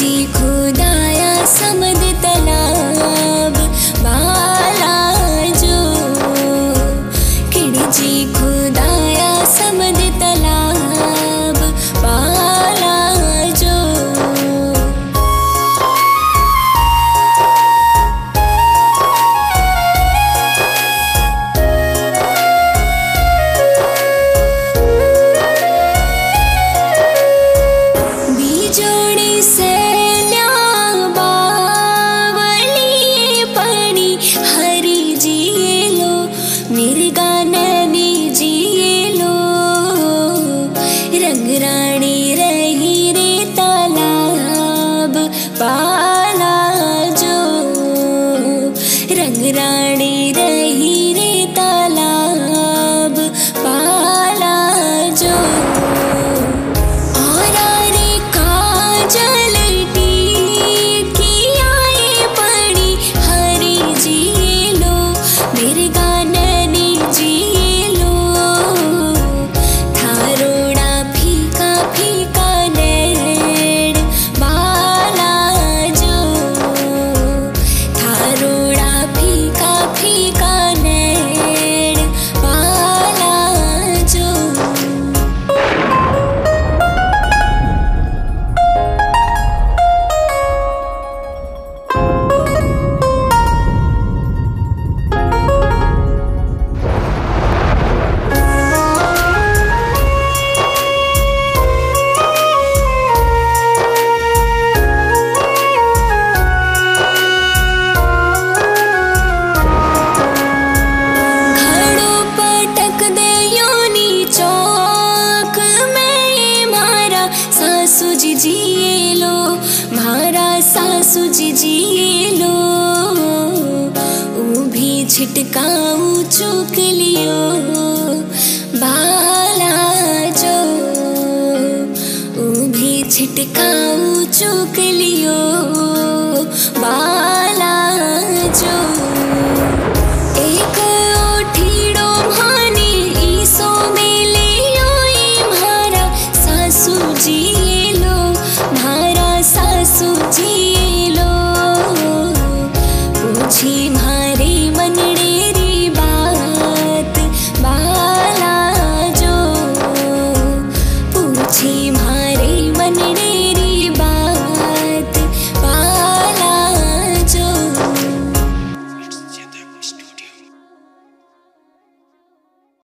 deep पाला जो रंग रही सुज जिए लो, ऊ भी छिटकाऊ चुक लियो। बाला जो, ऊ भी छिटकाऊ चुक लियो। जो, एक ओठीड़ो भाने ईसो लो मारा। सासू जी